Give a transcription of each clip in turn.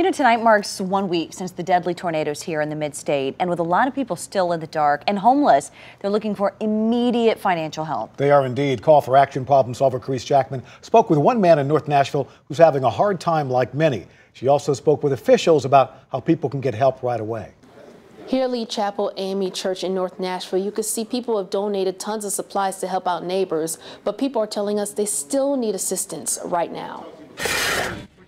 You know, tonight marks one week since the deadly tornadoes here in the mid-state, and with a lot of people still in the dark and homeless, they're looking for immediate financial help. They are indeed. Call for action problem solver Caresse Jackman spoke with one man in North Nashville who's having a hard time like many. She also spoke with officials about how people can get help right away. Here at Lee Chapel AME Church in North Nashville, you can see people have donated tons of supplies to help out neighbors, but people are telling us they still need assistance right now.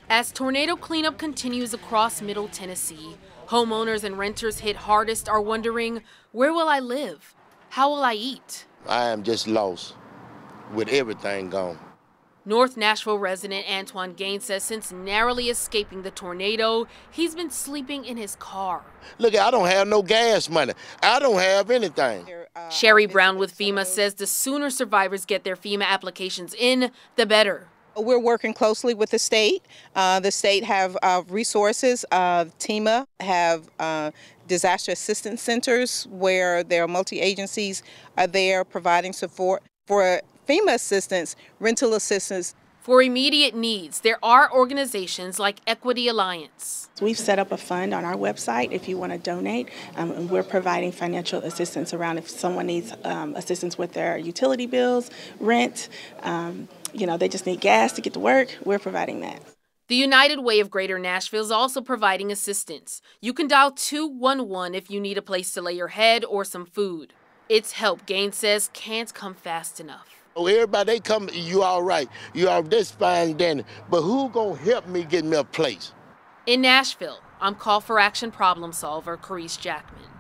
As tornado cleanup continues across Middle Tennessee, homeowners and renters hit hardest are wondering, where will I live? How will I eat? I am just lost with everything gone. North Nashville resident Antoine Gaines says since narrowly escaping the tornado, he's been sleeping in his car. Look, I don't have no gas money. I don't have anything. Sherry Brown with FEMA says the sooner survivors get their FEMA applications in, the better. We're working closely with the state. Uh, the state have uh, resources. Uh, TEMA have uh, disaster assistance centers where their multi-agencies are there providing support for FEMA assistance, rental assistance. For immediate needs, there are organizations like Equity Alliance. We've set up a fund on our website if you want to donate. Um, and we're providing financial assistance around if someone needs um, assistance with their utility bills, rent. Um, you know, they just need gas to get to work, we're providing that. The United Way of Greater Nashville is also providing assistance. You can dial 211 if you need a place to lay your head or some food. It's help, Gaines says, can't come fast enough. Oh, everybody, they come, you all right, you all this fine, Danny, but who gonna help me get me a place? In Nashville, I'm Call for Action problem solver Caresse Jackman.